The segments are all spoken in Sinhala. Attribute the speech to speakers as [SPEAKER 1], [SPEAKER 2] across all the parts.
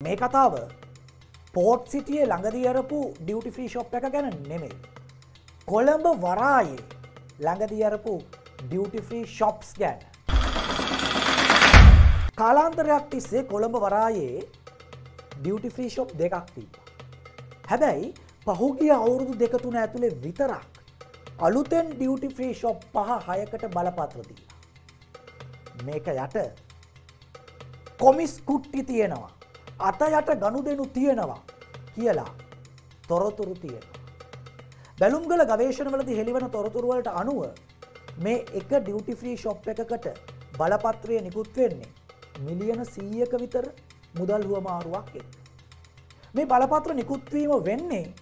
[SPEAKER 1] මේ කතාව පෝට් සිටියේ ළඟදියරපු ඩියුටි ෆ්‍රී ශොප් එක ගැන නෙමෙයි. කොළඹ වරායේ ළඟදියරපු ඩියුටි ෆ්‍රී ශොප්ස් ගැන. කාලාන්තරයක් තිස්සේ කොළඹ වරායේ ඩියුටි ෆ්‍රී ශොප් දෙකක් තිීම. හැබැයි පහුගිය අවුරුදු දෙකතුන ඇතුළේ විතරක් අලුතෙන් ඩියුටි ෆ්‍රී ශොප් පහ හයකට බලපත්‍රදී. මේක යට කොමිස් කුට්ටි තියෙනවා. අත යට ගණු දෙනු තියෙනවා කියලා තොරතුරු තියෙනවා. බැලුම්ගල ගවේශනවලද හෙළිවන තොරතුරුවලට අනුව මේ එක ඩියුටි ෆ්‍රී ශොප් එකකට බලපත්‍රය නිකුත් වෙන්නේ මිලියන සීයක විතර මුදල් හුවමාරුවක් එක්. මේ බලපත්‍ර නිකුත්වීම වෙන්නේ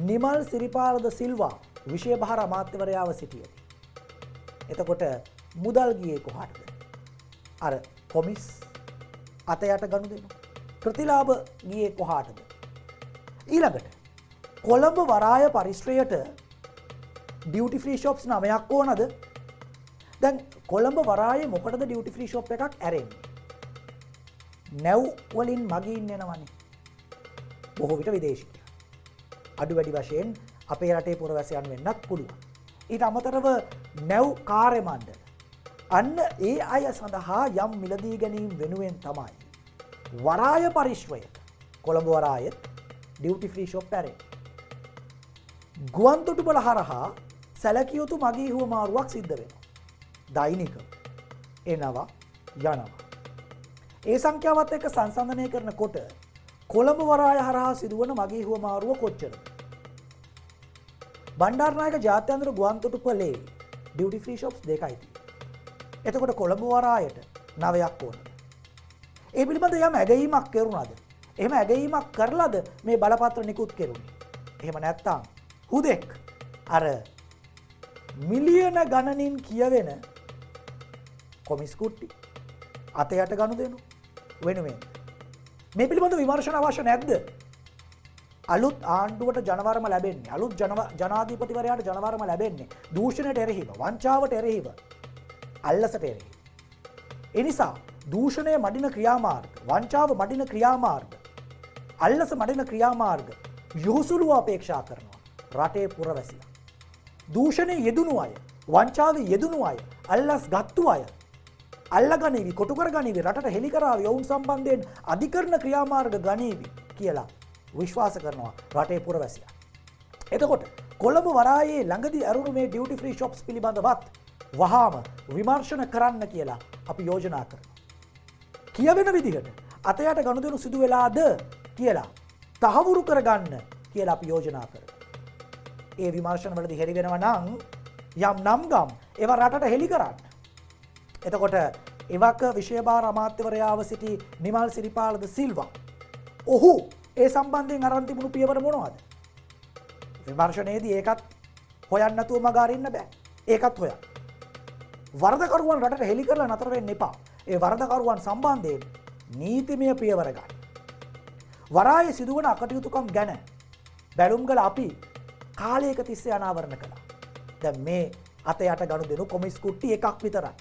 [SPEAKER 1] නිමල් සිරිපාරද සිල්වා විෂය භාර අමාත්‍යවරයාව සිටියද. එතකොට මුදල් ගියේ කොහටද. අර කොමිස් අතයට ගණු දෙනු. ප්‍රතිලාභ ගියේ කොහාටද. ඊළඟට කොළඹ වරාය පරිශ්‍රයට ඩියුටි ෆ්‍රී ශොප්ස් නමයක් ඕනද? දැන් කොළඹ වරාය මොකටද ඩියුටි ෆ්‍රී ශොප් එකක් ඇරෙන් නැව් වලින් මගින් එනවනේ. බොහෝ විට විදේශිකය අඩු වැඩි වශයෙන් අපේ රටේ පුරවැසයන් වෙන්නක් පුළුව ඊට අමතරව නැව් කාර්යමණ්ඩ අන්න ඒ අය සඳහා යම් මිලදී ගැනීම් වෙනුවෙන් තමයි වරාය පරිශ්වයට කොළඹ වරායත් ඩියුටි ෆ්‍රී ශොප් පැරේ ගුවන්තොටු බල හරහා සැලකියයුතු මගේ හුව මාරුවක් සිද්ධ වෙන. දෛනික එනවා යනවා. ඒ සංඛ්‍යාවත් එක සංසන්ධනය කරන කොට කොළඹ වරාය හරහා සිදුවන මගේ හුව මාරුව කොච්චර. බණ්ඩාර්නායක ජාත්‍යන්ත්‍ර ගුවන්තොටු පලේ ඩියුටි ෆ්‍රී ශොප්ස් දෙකයිති. එතකොට කොළඹ වරායට නවයක් ඕන. ඒ පිළිබඳ යම් ඇගීමක් කෙරුණාද. එම ඇගීමක් කරලාද මේ බලපත්‍ර නිකුත් කෙරුණේ. එහෙම නැත්තාම් හුදෙක් අර මිලියන ගණනින් කියවෙන කොමිස්කුට්ටි අතයට ගණු දෙනු වෙනුවෙන්. මේ පිළිබඳ විමර්ශන අවශ්‍ය නැද්ද. අලුත් ආණ්ඩුවට ජනවරම ලැබෙන්නේ අලුත් ජනාධීපතිවරයාට ජනවරම ලැබෙන්නේ දූෂණයට එරෙහිව වංචාවට එරෙහිව අල්ලසට එරෙහි. එනිසා දූෂණය මඩින ක්‍රියාමාර්ග වංචාව මඩින ක්‍රියාමාර්ග අල්ලස මඩින ක්‍රියාමාර්ග යොහුසුළුව අපේක්ෂා කරනවා රටේ පුරවැසිල. දූෂණය යෙදුණු අය වංචාව යෙදුණු අය අල්ලස් ගත්තු අය අල්ල ගනීවි කොටුකර ගනිවි රට හෙළිකරාව යොවුන් සම්බන්ධයෙන් අධිකරණ ක්‍රියාමාර්ග ගනීවි කියලා විශ්වාස කරනවා රටේ පුරවැසිය. එතකොට කොළඹ වරායේ ළඟදි ඇරුණු මේ ඩියුටි ෆ්‍රී ශොප්ස් පිළිබඳවත් වහාම විමර්ශන කරන්න කියලා අපි යෝජනා කරන. කියවෙන විදිහට අතයට ගණුදනු සිදු වෙලාද කියලා තහවුරු කරගන්න කියලා අපි යෝජනා කර. ඒ විමර්ශන වලද හෙරිවෙනව නං යම් නම්ගම් ඒව රටට හෙළි කරන්න. එතකොට එවක විශයභාර අමාත්‍යවරයාව සිටි නිමල් සිරිපාලද සිල්වා. ඔහු ඒ සම්බන්ධයෙන් අරන්තිමුණු පියවර මොනවාද. විමර්ශනයේදී ඒකත් හොයන්නතුව මගාරන්න බෑ ඒකත් හොය. වර්ධකරුවන් රට හෙළි කරලා නතරවෙන්න එපා ඒ වර්ධකරුවන් සම්බන්ධයෙන් නීතිමය පියවරගන්න. වරාය සිදුවන අකටයුතුකම් ගැන බැලුම්ගල අපි කාලයක තිස්සේ අනාවරණ කළා. ද මේ අතයට ගණු දෙනු කොමිස් කුට්ටි එකක් විතරයි.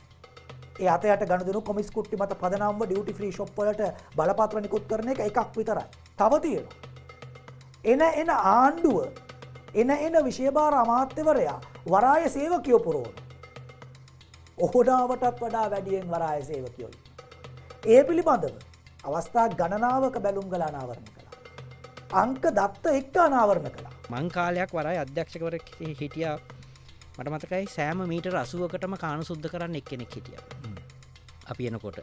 [SPEAKER 1] ඒ අතයට ගණ දෙනු කොමිස් කුට්ටි මත පදනම්ව ඩියුටි ෆ්‍රී ශොප්පලට බලපත්‍ර නිකුත් කරන එක එකක් විතරයි. තව තියෙන. එන එන ආණ්ඩුව එන එන විශේභාර අමාත්‍යවරයා වරාය සේවකයෝ පුරෝණ. ඔහොඩාවටත් වඩා වැඩියෙන් වරාය සේවකයොයි. ඒ පිළිබඳව අවස්ථා ගණනාවක බැලුම් ගල අනාවරණ කළා. අංක දත්ත එක්ක අනාවරණ කළා.
[SPEAKER 2] මංකාලයක් වරයි අධ්‍යක්ෂකවර හිටිය මට මතකයි සෑම මීට රසුවකටම කාණු සුද්ධ කරන්න එක්කෙනෙක් හිටිය අපි එනකොට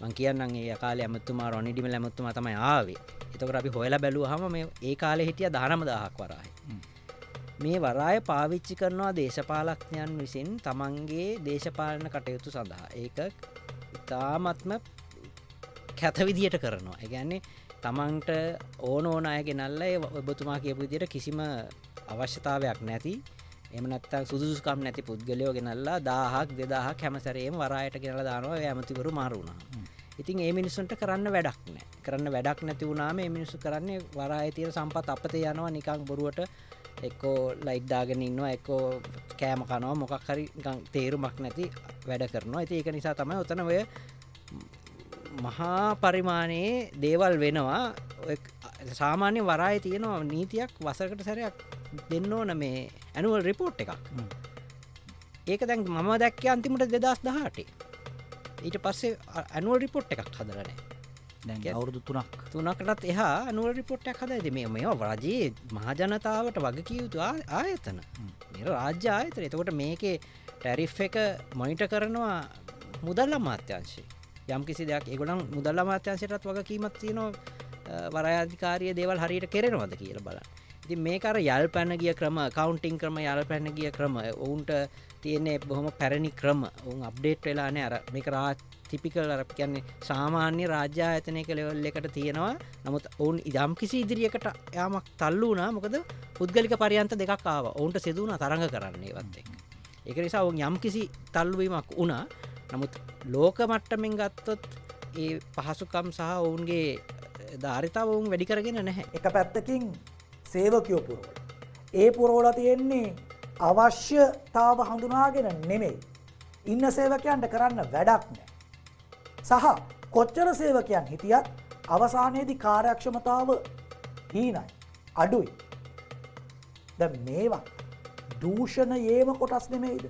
[SPEAKER 2] මං කියන්න ඒ කාල ඇමතුමා රොනිඩිම ඇමත්තුම තමයි ආවේ එතකට අපි හොයලා බැලූ හම මේ ඒ කාලෙ හිටිය දහනම දහක් වරයි මේ වරාය පාවිච්චි කරනවා දේශපාලක්ඥයන් විසින් තමන්ගේ දේශපාලන කටයුතු සඳහා. ඒක ඉතාමත්ම කැතවිදියට කරනවා. ඇගැන්නේ තමන්ට ඕන ඕන අයගෙ නල්ල ඔබතුමා කියපු විදියට කිසිම අවශ්‍යතාවයක් නැති එමනත් සුදුස්කම් නැති පුද්ගලයෝ ගෙනල්ලා දාහක් දෙදාහ කැමසරේම වරයට ගෙනල දානවා. ඇමතිවරු මාරුණා ඉතින් ඒ මිනිස්සුන්ට කරන්න වැඩක් නෑ කරන්න වැඩක් නැති වුණාම මේ මිනිස්සු කරන්නේ වරාය තියර සම්පත් අපතේ යනවා නිකං බොරුවට එක්කෝ ලයික්දාගෙන ඉන්නවා එක්කෝ කෑම කනවා මොකක් හරි තේරුමක් නැති වැඩ කරනවා. ඇති ඒක නිසා තමයි ඔතන ඔය මහා පරිමාණයේ දේවල් වෙනවා. සාමාන්‍ය වරාය තියෙනවා නීතියක් වසකට සැරයක් දෙන්න ඕන මේ ඇනුවල් රිපෝට් එකක්. ඒක දැන් මම දැක්ක අන්තිමට දෙදස් දහටේ ඊට පස්සේ ඇනුවල් රිපෝට් එකක් හදරනෑ
[SPEAKER 1] අවුරුදු තුනක්.
[SPEAKER 2] තුනකටත් එහා අනුවල් රිපෝට්ටක් හදයිද? මේ මේ රජයේ මහජනතාවට වගකියයුතු ආයතන. මෙ රාජ්‍ය ආයතන. එතකොට මේකේ ටැරිෆ් එක මොනිට කරනවා මුදල් අමාත්‍යංශේ යම් කිසි දෙයක් එගොලන් මුදල් අමාත්‍යංශයටත් වගකීමත් තියනවා වරයාධිකාරය දේවල් හරියට කෙරෙනවද කියල බල ඉති මේකර යල් පැනගිය ක්‍රම කවන්ටිං ක්‍රම යල් පැනගිය ක්‍රම ඔවුන්ට තියන්නේ බොහොම පැරණි ක්‍රම. ඔවුන් අප්ඩේට් වෙලානෑ අර මේක රා තිපිකල් අර කියන්නේ සාමාන්‍ය රාජ්‍ය ඇතනයක ලෙවල් එකට තියෙනවා නමුත් ඔවුන් ඉදම් කිසි ඉදිරියකට යාමක් තල්ලු වනා මොකද පුද්ගලික පරියන්ත දෙකක් ආව ඔවුන්ට සිදුවන තරඟ කරන්නේ වත් එක් එක නිසා ඔවුන් යම් කිසි තල්ලුවීමක් වුණා නමුත් ලෝක මට්ටමින් ගත්තොත් ඒ පහසුකම් සහ ඔවුන්ගේ ධාරිතාව ඔවුන් වැඩි කරගෙන නැහැ
[SPEAKER 1] එක පැත්තකින් සේවකයෝ පුරවල. ඒ පුරෝල තියෙන්නේ අවශ්‍යතාව හඳුනාගෙන නෙමෙයි. ඉන්න සේවකයන්ට කරන්න වැඩක් නෑ. සහ කොච්චර සේවකයන් හිටියත් අවසානයේදී කාර්යක්ෂමතාව හීනයි අඩුයි. ද මේවා දූෂණ ඒම කොටස් නෙමෙයිද.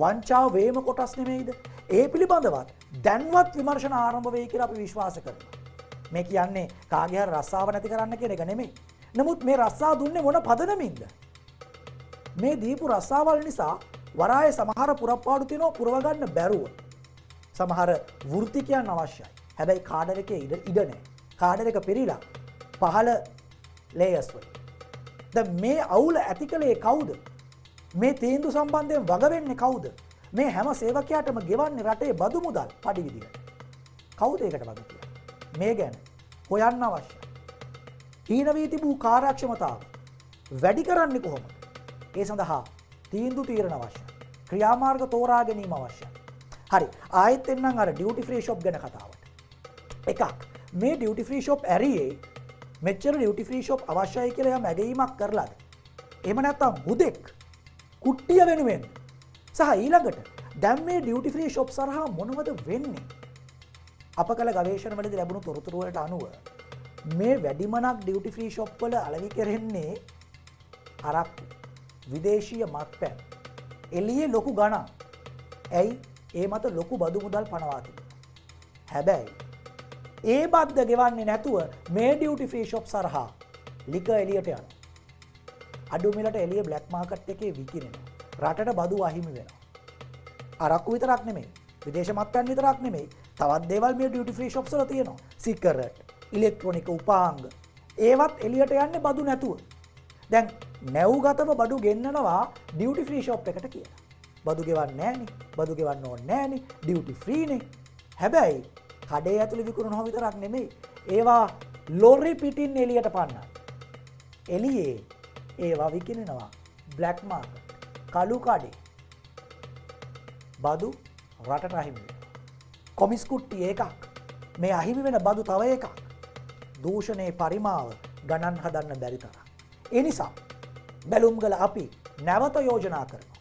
[SPEAKER 1] වංචාව වේම කොටස් නෙමෙයිද. ඒ පිළිබඳවත් දැන්වත් විමර්ශන ආරම්භ වේ කියලා අපි විශ්වාස කරන. මේ කියන්නේ කාගහ රස්සාාව නැති කරන්න කෙන එක නෙමෙයි. නමුත් මේ රස්සා දුන්නේ මොන පදනමින්ද. මේ දීපු රස්සාවල් නිසා වරාය සමහර පුරප්පාඩු තිනෝ පුරවගන්න බැරුව. සමහර වෘතිකයන් අවශ්‍යයි. හැබැයි කාඩර එක ඉඩ ඉඩනෑ කාඩර එක පිරිලා පහල ලේයස්වල. ද මේ අවුල ඇති කළේ කවුද? මේ තීන්දු සම්බන්ධයෙන් වගවෙන්නේ කවුද? මේ හැම සේවකයාටම ගෙවන්නේ රටේ බදු මුදල් පඩිවිදිට කවුද ඒකට වග කිය මේ ගැන හොයන්න අවශ්‍ය හීනවී තිබූ කාරක්ෂමතාව වැඩි කරන්නේ කොහොම ඒ සඳහා තීන්දු තීරණ අවශ්‍ය ක්‍රියාමාර්ග තෝරා ගැනීම අවශ්‍ය හරි ආයත් එන්නම් අර ඩියුටි ෆ්‍රී ශොප් ගැන කතාවට. එකක් මේ ඩියුටි ෆ්‍රී ශොප් ඇරයේ මෙච්චර ඩියුටි ෆ්‍රී ශොප් අවශ්‍යය කියලය මැගීමක් කරලාද? එම නැත්තම් බුදෙක් කුට්ටිය වෙනුවෙන් සහ ඊළඟට දැම් මේ ඩියුටි ෆ්‍රී ශොප් සරහා මොනවද වෙන්නේ? අප කළ ගවේශනවලද ලැබුණු තොරතුරුවලට අනුව මේ වැඩිමනක් ඩියුටි ෆ්‍රී ශොප්වල අලවි කරෙන්නේ අරක් විදේශීය මත් පැන් එලියේ ලොකු ගණන්. ඇයි? ඒ මත ලොකු බදු මුදල් පනවාති හැබැයි ඒ බද්ධ ගෙවන්නේ නැතුව මේ ඩියුටි ෆ්‍රී ශොප් සරහා ලික එලියට යන අඩුමිලට එලිය බ්ලක් මාකට් එකේ විකිරෙනවා. රටට බදු අහිමි වෙන අරක්කු විතරක් නෙමේ විදේශමත්යන් විතරක් නෙමේ තවත් දෙවල් මේ ඩියුටි ෆ්‍රී ශොප්සල තියෙනවා. සිකරට ඉලෙක්ට්‍රොනික උපාංග. ඒවත් එලියට යන්න බදු නැතුව. දැන් නැව්ගතම බඩු ගෙන්න්නනවා ඩියුටි ෆ්‍රී ශොප් එකට කියලා. බදු ගෙවන්න නෑනි බදු ගෙවන්න ඕ නෑනි ඩියුටි ෆ්‍රීනේ හැබැයි කඩේ ඇතුළි විකුණු නො විතරක් නෙමෙයි. ඒවා ලොරි පිටින් එලියට පන්න එලියේ ඒවා විකිනෙනවා. බ්ලක්මාර්ක කලු කඩේ. බදු රටට අහිමි කොමිස්කුට්ටි ඒකක් මේ අහිමි වෙන බදු තව එකක්. දූෂණයේ පරිමාව ගණන් හදන්න බැරි තර. එනිසා බැලුම්ගල අපි නැවත යෝජනා කරනවා.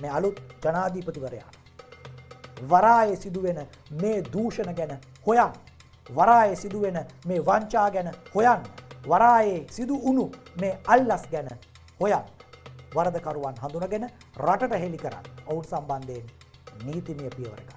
[SPEAKER 1] මේ අලුත් ජනාධීපතිවරයාට. වරාය සිදුවෙන මේ දූෂණ ගැන හොයන් වරාය සිදුවෙන මේ වංචා ගැන හොයන් වරායේ සිදු වුණු මේ අල්ලස් ගැන හොයන් වරදකරුවන් හඳුනගෙන රටට හෙළි කරන්න ඔවුන් සම්බන්ධයෙන් නීතිමය පියවරක.